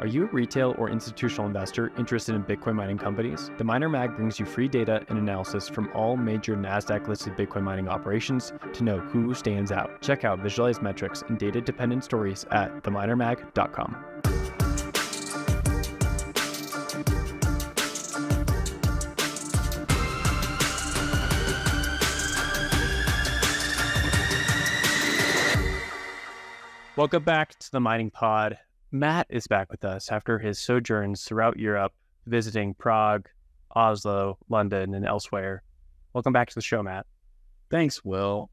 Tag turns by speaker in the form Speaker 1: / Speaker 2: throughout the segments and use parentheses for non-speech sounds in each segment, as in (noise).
Speaker 1: Are you a retail or institutional investor interested in Bitcoin mining companies? The Miner Mag brings you free data and analysis from all major NASDAQ listed Bitcoin mining operations to know who stands out. Check out visualized metrics and data dependent stories at theminermag.com. Welcome back to the Mining Pod. Matt is back with us after his sojourns throughout Europe, visiting Prague, Oslo, London, and elsewhere. Welcome back to the show, Matt.
Speaker 2: Thanks, Will.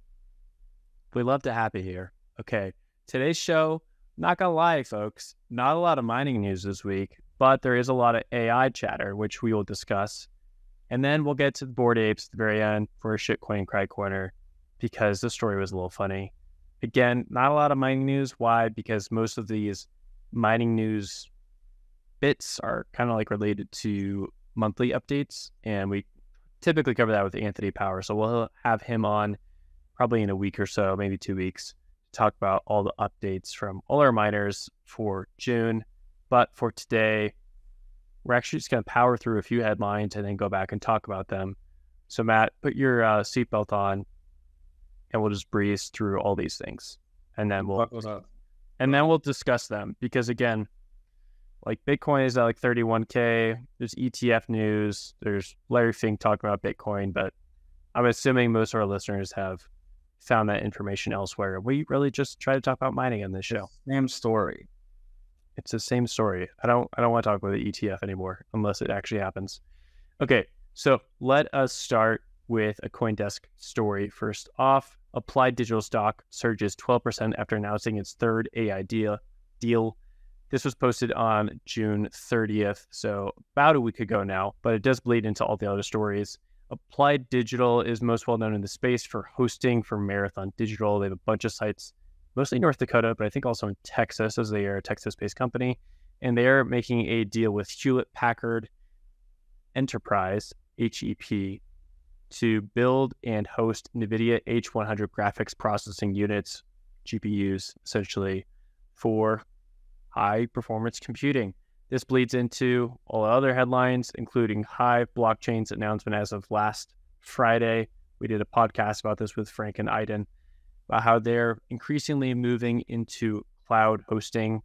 Speaker 1: We love to have you here. Okay, today's show, not gonna lie, folks, not a lot of mining news this week, but there is a lot of AI chatter, which we will discuss. And then we'll get to the Bored Apes at the very end for a shitcoin cry corner because the story was a little funny. Again, not a lot of mining news. Why? Because most of these mining news bits are kind of like related to monthly updates, and we typically cover that with Anthony Power. So we'll have him on probably in a week or so, maybe two weeks, to talk about all the updates from all our miners for June. But for today, we're actually just going to power through a few headlines and then go back and talk about them. So, Matt, put your uh, seatbelt on, and we'll just breeze through all these things, and then we'll and then we'll discuss them because again, like Bitcoin is at like 31k. There's ETF news. There's Larry Fink talking about Bitcoin, but I'm assuming most of our listeners have found that information elsewhere. We really just try to talk about mining on this show.
Speaker 2: Same story.
Speaker 1: It's the same story. I don't I don't want to talk about the ETF anymore unless it actually happens. Okay, so let us start with a CoinDesk story. First off, Applied Digital stock surges 12% after announcing its third AI deal. deal. This was posted on June 30th, so about a week ago now, but it does bleed into all the other stories. Applied Digital is most well known in the space for hosting for Marathon Digital. They have a bunch of sites, mostly North Dakota, but I think also in Texas, as they are a Texas based company. And they are making a deal with Hewlett Packard Enterprise, HPE, to build and host NVIDIA H100 graphics processing units, GPUs, essentially, for high performance computing. This bleeds into all other headlines, including Hive Blockchain's announcement as of last Friday. We did a podcast about this with Frank and Aydin about how they're increasingly moving into cloud hosting.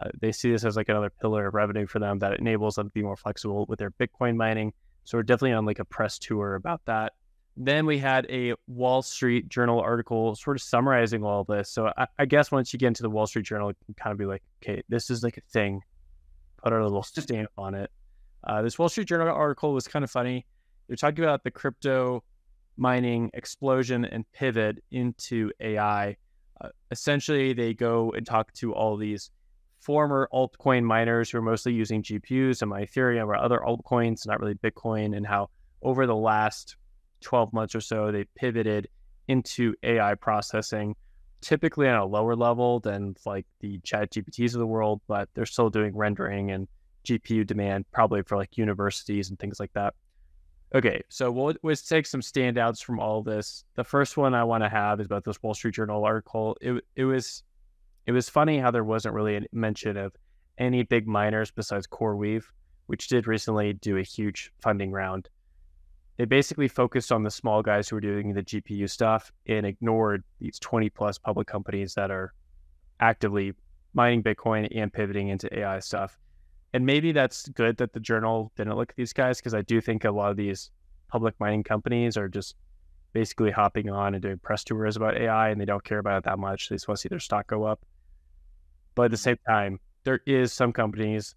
Speaker 1: Uh, they see this as like another pillar of revenue for them that enables them to be more flexible with their Bitcoin mining so we're definitely on like a press tour about that. Then we had a Wall Street Journal article sort of summarizing all this. So I, I guess once you get into the Wall Street Journal, you can kind of be like, okay, this is like a thing. Put our little (laughs) stamp on it. Uh, this Wall Street Journal article was kind of funny. They're talking about the crypto mining explosion and pivot into AI. Uh, essentially, they go and talk to all these former altcoin miners who are mostly using GPUs and my Ethereum or other altcoins, not really Bitcoin, and how over the last 12 months or so, they pivoted into AI processing, typically on a lower level than like the chat GPTs of the world, but they're still doing rendering and GPU demand, probably for like universities and things like that. Okay, so we'll, we'll take some standouts from all this. The first one I want to have is about this Wall Street Journal article. It, it was it was funny how there wasn't really a mention of any big miners besides CoreWeave, which did recently do a huge funding round. They basically focused on the small guys who were doing the GPU stuff and ignored these 20 plus public companies that are actively mining Bitcoin and pivoting into AI stuff. And maybe that's good that the journal didn't look at these guys because I do think a lot of these public mining companies are just basically hopping on and doing press tours about AI and they don't care about it that much. They just want to see their stock go up. But at the same time, there is some companies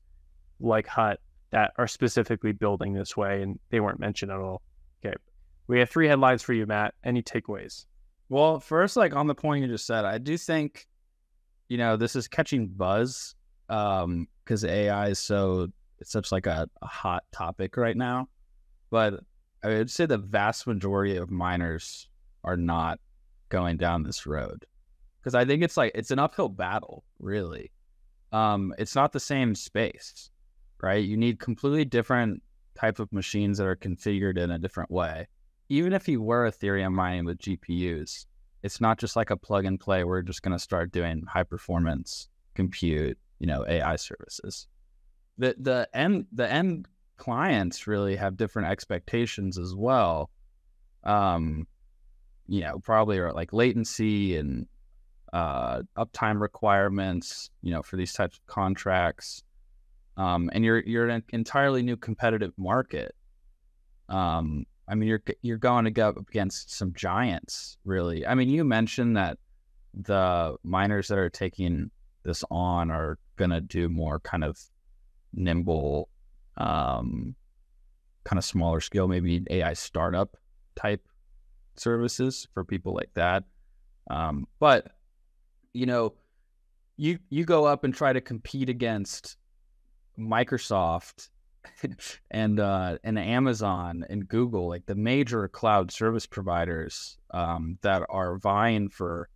Speaker 1: like Hut that are specifically building this way, and they weren't mentioned at all. Okay, we have three headlines for you, Matt. Any takeaways?
Speaker 2: Well, first, like on the point you just said, I do think, you know, this is catching buzz um because AI is so it's such like a, a hot topic right now. But I would say the vast majority of miners are not going down this road because I think it's like it's an uphill battle, really. Um, it's not the same space, right? You need completely different type of machines that are configured in a different way. Even if you were Ethereum mining with GPUs, it's not just like a plug and play. We're just going to start doing high performance compute, you know, AI services. the the end the end clients really have different expectations as well. Um, you know, probably are like latency and uh, uptime requirements. You know, for these types of contracts, um, and you're you're in an entirely new competitive market. Um, I mean, you're you're going to go up against some giants, really. I mean, you mentioned that the miners that are taking this on are going to do more kind of nimble, um, kind of smaller scale, maybe AI startup type services for people like that. Um, but you know, you you go up and try to compete against Microsoft (laughs) and uh, and Amazon and Google, like the major cloud service providers um, that are vying for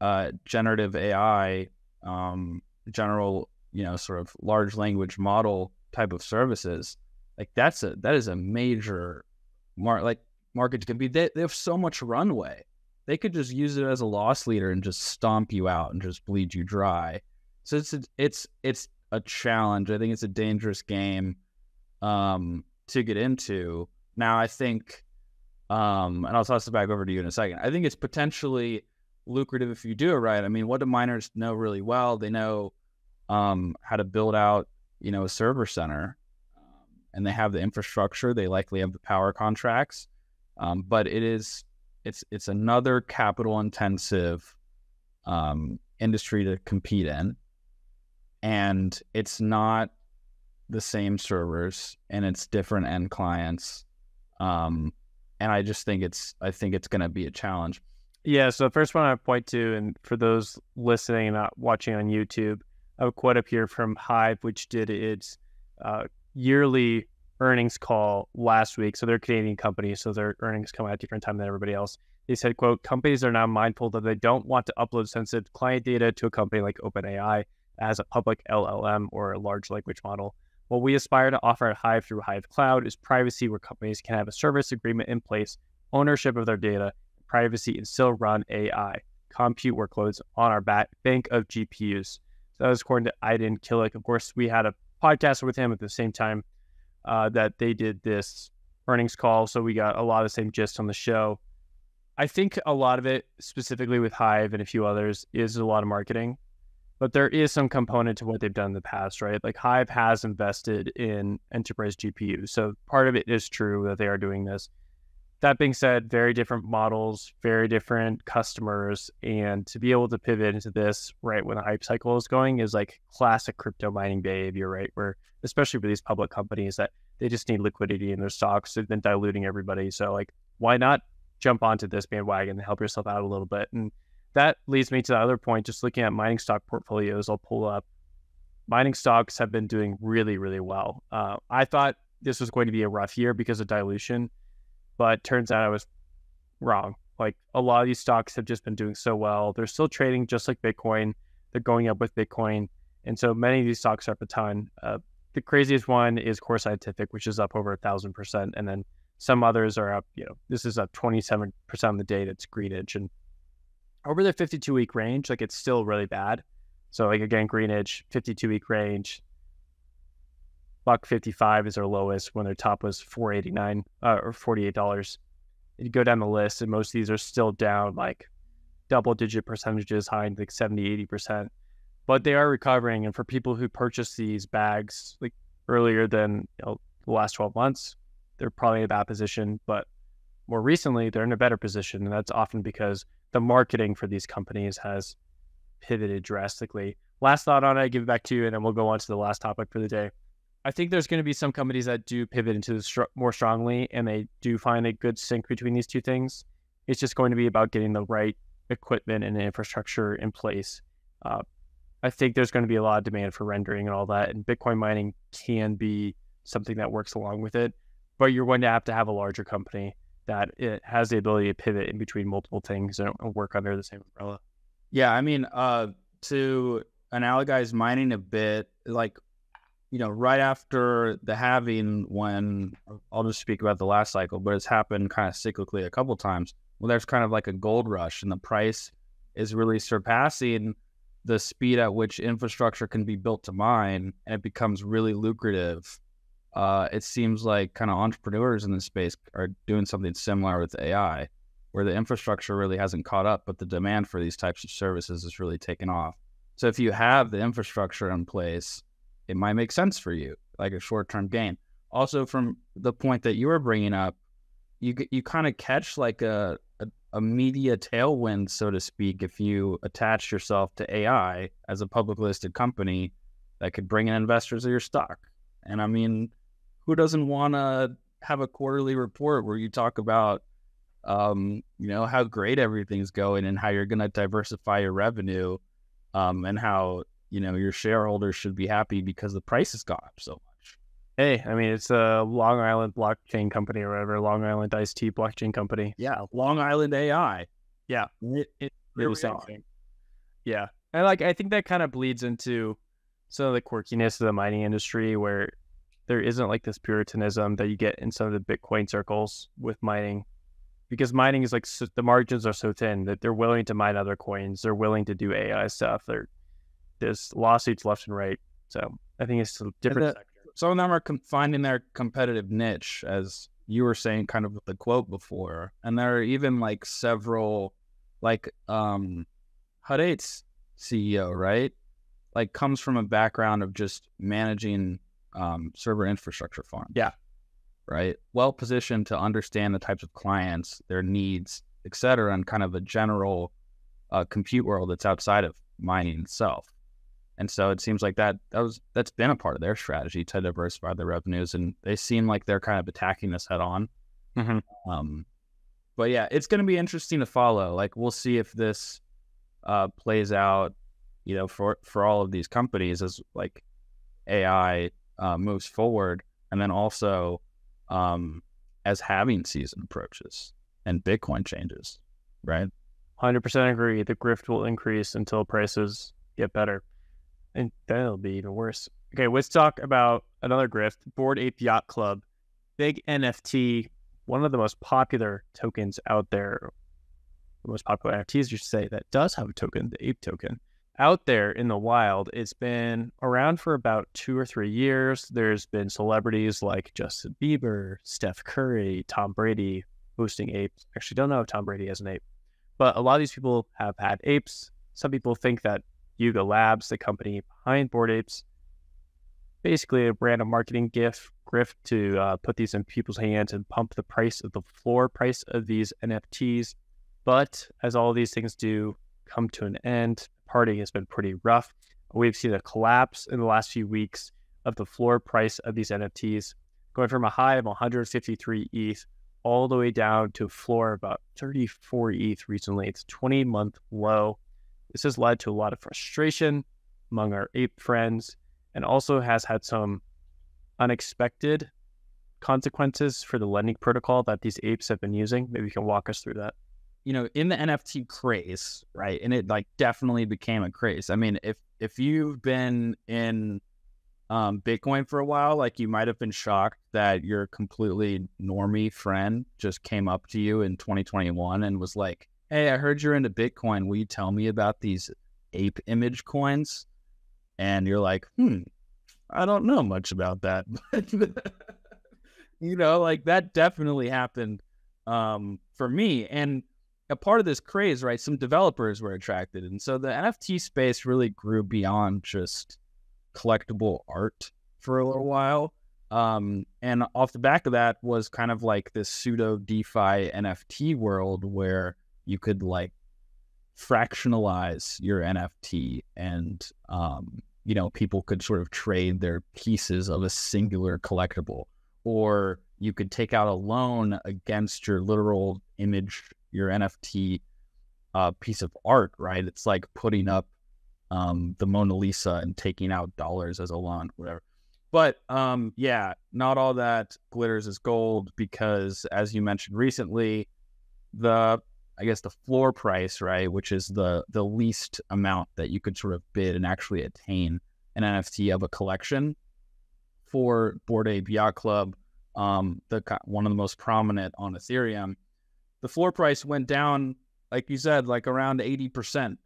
Speaker 2: uh, generative AI, um, general you know sort of large language model type of services. Like that's a that is a major mark. Like market can be they, they have so much runway. They could just use it as a loss leader and just stomp you out and just bleed you dry. So it's it's it's a challenge. I think it's a dangerous game um, to get into. Now, I think, um, and I'll toss it back over to you in a second. I think it's potentially lucrative if you do it right. I mean, what do miners know really well? They know um, how to build out, you know, a server center, um, and they have the infrastructure. They likely have the power contracts, um, but it is it's it's another capital intensive um, industry to compete in. And it's not the same servers and it's different end clients. Um, and i just think it's i think it's going to be a challenge.
Speaker 1: Yeah so the first one i point to and for those listening and not watching on youtube a quote up here from hive which did its uh, yearly earnings call last week so they're a canadian company so their earnings come at a different time than everybody else they said quote companies are now mindful that they don't want to upload sensitive client data to a company like openai as a public LLM or a large language model. What we aspire to offer at Hive through Hive Cloud is privacy where companies can have a service agreement in place, ownership of their data, privacy, and still run AI compute workloads on our back bank of GPUs. So that was according to Aydin Kilic. Of course, we had a podcast with him at the same time uh, that they did this earnings call. So we got a lot of the same gist on the show. I think a lot of it, specifically with Hive and a few others, is a lot of marketing but there is some component to what they've done in the past, right? Like Hive has invested in enterprise GPUs. So part of it is true that they are doing this. That being said, very different models, very different customers. And to be able to pivot into this right when the hype cycle is going is like classic crypto mining behavior, right? Where, especially for these public companies, that they just need liquidity in their stocks. They've been diluting everybody. So, like, why not jump onto this bandwagon and help yourself out a little bit? And that leads me to the other point. Just looking at mining stock portfolios, I'll pull up. Mining stocks have been doing really, really well. Uh, I thought this was going to be a rough year because of dilution, but turns out I was wrong. Like a lot of these stocks have just been doing so well. They're still trading just like Bitcoin. They're going up with Bitcoin, and so many of these stocks are up a ton. Uh, the craziest one is Core Scientific, which is up over a thousand percent, and then some others are up. You know, this is up twenty seven percent of the day. It's Greenidge, and over the 52 week range, like it's still really bad. So like again, Greenidge, 52 week range, buck 55 is our lowest when their top was 489 uh, or $48. You go down the list and most of these are still down like double digit percentages high like 70, 80%. But they are recovering. And for people who purchased these bags like earlier than you know, the last 12 months, they're probably in a bad position. But more recently, they're in a better position. And that's often because the marketing for these companies has pivoted drastically. Last thought on it, I give it back to you, and then we'll go on to the last topic for the day. I think there's going to be some companies that do pivot into this more strongly, and they do find a good sync between these two things. It's just going to be about getting the right equipment and infrastructure in place. Uh, I think there's going to be a lot of demand for rendering and all that, and Bitcoin mining can be something that works along with it. But you're going to have to have a larger company that it has the ability to pivot in between multiple things and work under the same umbrella.
Speaker 2: Yeah, I mean, uh, to analogize mining a bit, like you know, right after the halving, when I'll just speak about the last cycle, but it's happened kind of cyclically a couple times. Well, there's kind of like a gold rush, and the price is really surpassing the speed at which infrastructure can be built to mine and it becomes really lucrative, uh, it seems like kind of entrepreneurs in this space are doing something similar with AI, where the infrastructure really hasn't caught up, but the demand for these types of services is really taken off. So if you have the infrastructure in place, it might make sense for you, like a short term gain. Also, from the point that you were bringing up, you you kind of catch like a, a, a media tailwind, so to speak, if you attach yourself to AI as a public listed company that could bring in investors of your stock. And I mean, who doesn't want to have a quarterly report where you talk about, um, you know, how great everything's going and how you're going to diversify your revenue, um, and how you know your shareholders should be happy because the price has gone up so much.
Speaker 1: Hey, I mean, it's a Long Island blockchain company or whatever, Long Island Ice Tea blockchain company.
Speaker 2: Yeah, Long Island AI.
Speaker 1: Yeah,
Speaker 2: it, it,
Speaker 1: They're the same thing. Yeah, and like I think that kind of bleeds into some of the quirkiness of the mining industry, where there isn't like this puritanism that you get in some of the Bitcoin circles with mining, because mining is like so, the margins are so thin that they're willing to mine other coins, they're willing to do AI stuff. They're there's lawsuits left and right. So I think it's a different.
Speaker 2: The, some of them are finding their competitive niche, as you were saying, kind of with the quote before, and there are even like several, like um, Hut 8's CEO, right? Like comes from a background of just managing um, server infrastructure farms.
Speaker 1: Yeah.
Speaker 2: Right. Well positioned to understand the types of clients, their needs, et cetera, and kind of a general uh, compute world that's outside of mining itself. And so it seems like that that was that's been a part of their strategy to diversify their revenues, and they seem like they're kind of attacking this head on.
Speaker 1: Mm-hmm.
Speaker 2: Um, but yeah, it's going to be interesting to follow. Like we'll see if this uh, plays out, you know, for for all of these companies as like AI uh, moves forward, and then also um, as halving season approaches and Bitcoin changes, right?
Speaker 1: Hundred percent agree. The grift will increase until prices get better and then it'll be even worse. Okay, let's talk about another grift. Bored Ape Yacht Club, big NFT, one of the most popular tokens out there. The most popular NFTs, you should say, that does have a token, the Ape token. Out there in the wild, it's been around for about two or three years. There's been celebrities like Justin Bieber, Steph Curry, Tom Brady hosting apes. Actually, don't know if Tom Brady has an ape, but a lot of these people have had apes. Some people think that Yuga Labs, the company behind Bored Apes, basically a random marketing gift grift to uh, put these in people's hands and pump the price of the floor price of these NFTs. But as all these things do come to an end, party has been pretty rough. We've seen a collapse in the last few weeks of the floor price of these NFTs, going from a high of 153 ETH all the way down to a floor about 34 ETH recently. It's 20 month low. This has led to a lot of frustration among our ape friends and also has had some unexpected consequences for the lending protocol that these apes have been using. Maybe you can walk us through that.
Speaker 2: You know, in the NFT craze, right? And it like definitely became a craze. I mean, if if you've been in um, Bitcoin for a while, like you might have been shocked that your completely normie friend just came up to you in 2021 and was like, hey, I heard you're into Bitcoin. Will you tell me about these ape image coins? And you're like, hmm, I don't know much about that. (laughs) But, you know, like that definitely happened um, for me. And a part of this craze, right? Some developers were attracted. And so the NFT space really grew beyond just collectible art for a little while. Um, and off the back of that was kind of like this pseudo DeFi NFT world where you could like fractionalize your NFT and um, you know people could sort of trade their pieces of a singular collectible. Or you could take out a loan against your literal image your NFT uh, piece of art right? It's like putting up um, the Mona Lisa and taking out dollars as a loan whatever. But um, yeah not all that glitters is gold because as you mentioned recently the I guess the floor price, right, which is the the least amount that you could sort of bid and actually attain an NFT of a collection for Bored Ape Yacht Club, um, the one of the most prominent on Ethereum. The floor price went down, like you said, like around eighty percent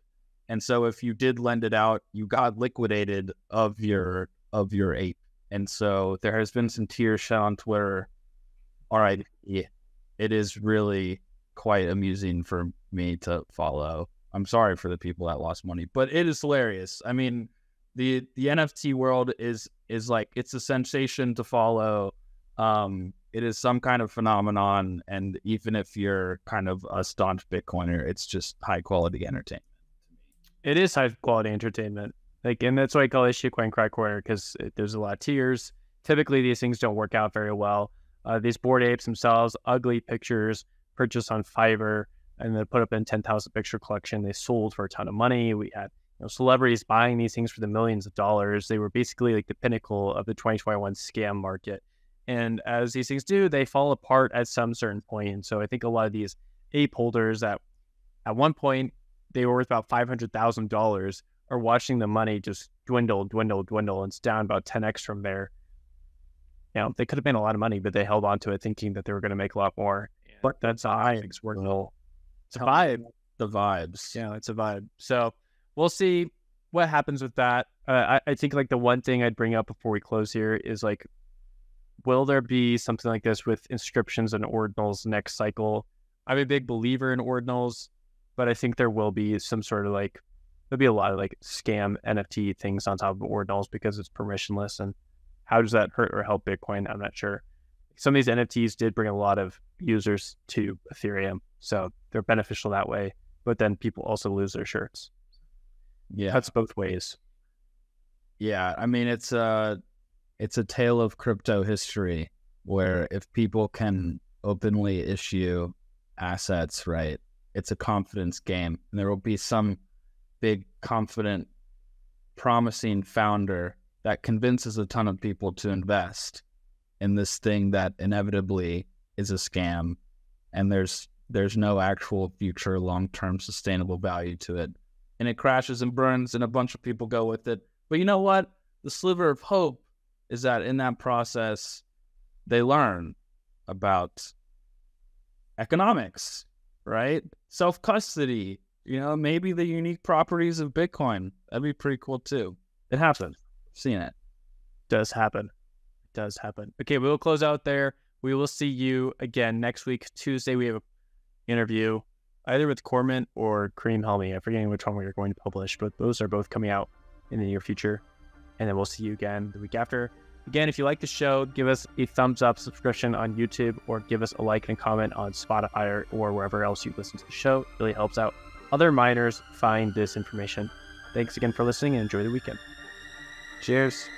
Speaker 2: And so if you did lend it out, you got liquidated of your of your ape. And so there has been some tears shed on Twitter. All right, yeah, it is really quite amusing for me to follow. I'm sorry for the people that lost money, but it is hilarious. I mean, the the NFT world is is like it's a sensation to follow. Um, it is some kind of phenomenon, and even if you're kind of a staunch Bitcoiner, it's just high quality entertainment.
Speaker 1: It is high quality entertainment. Like, and that's why I call it shitcoin cry corner because there's a lot of tears. Typically, these things don't work out very well. Uh, these bored apes themselves, ugly pictures purchased on Fiverr, and then put up in 10,000 picture collection. They sold for a ton of money. We had you know, celebrities buying these things for the millions of dollars. They were basically like the pinnacle of the 2021 scam market. And as these things do, they fall apart at some certain point. And so I think a lot of these ape holders that at one point they were worth about $500,000 are watching the money just dwindle, dwindle, dwindle. And it's down about 10x from there. You know, they could have made a lot of money, but they held on to it thinking that they were going to make a lot more. But that's how things work. It's a vibe.
Speaker 2: The vibes.
Speaker 1: Yeah, it's a vibe. So we'll see what happens with that. Uh, I, I think like the one thing I'd bring up before we close here is like, will there be something like this with inscriptions and ordinals next cycle? I'm a big believer in ordinals, but I think there will be some sort of like there'll be a lot of like scam NFT things on top of ordinals because it's permissionless. And how does that hurt or help Bitcoin? I'm not sure. Some of these NFTs did bring a lot of users to Ethereum, so they're beneficial that way. But then people also lose their shirts.
Speaker 2: Yeah,
Speaker 1: cuts both ways.
Speaker 2: Yeah, I mean it's a it's a tale of crypto history where if people can openly issue assets, right, it's a confidence game, and there will be some big, confident, promising founder that convinces a ton of people to invest in this thing that inevitably is a scam, and there's there's no actual future long term sustainable value to it and it crashes and burns and a bunch of people go with it. But you know what? The sliver of hope is that in that process, they learn about economics, right? Self custody, you know, maybe the unique properties of Bitcoin. That'd be pretty cool too. It happens. Seen it.
Speaker 1: Does happen. Does happen. Okay, we will close out there. We will see you again next week, Tuesday. We have an interview either with Cormint or Kareem Helmy. I'm forgetting which one we are going to publish, but those are both coming out in the near future. And then we'll see you again the week after. Again, if you like the show, give us a thumbs up subscription on YouTube or give us a like and comment on Spotify or wherever else you listen to the show. It really helps out other miners find this information. Thanks again for listening and enjoy the weekend.
Speaker 2: Cheers.